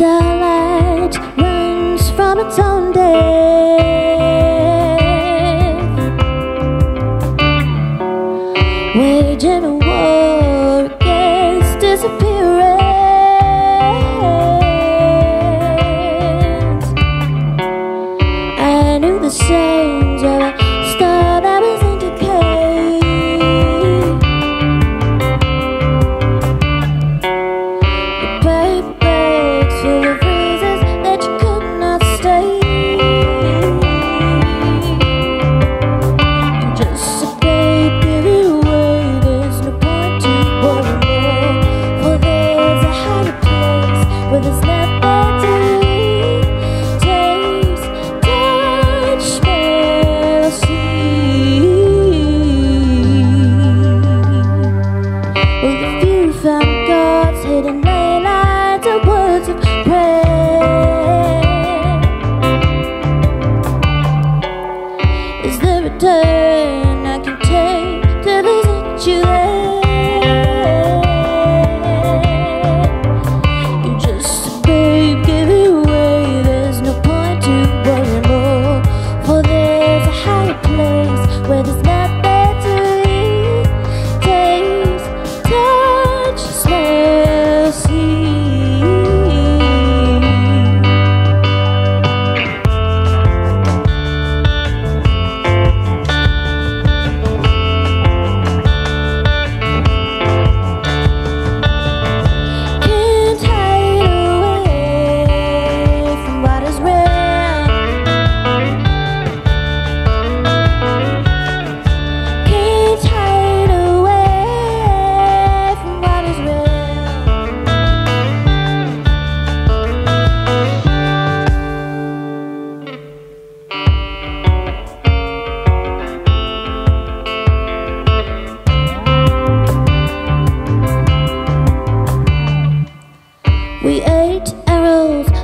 Starlight runs from its own death Waging a war against disappearance. I knew the signs of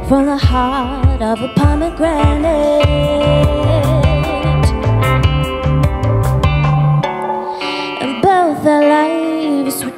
from the heart of a pomegranate. And both our lives were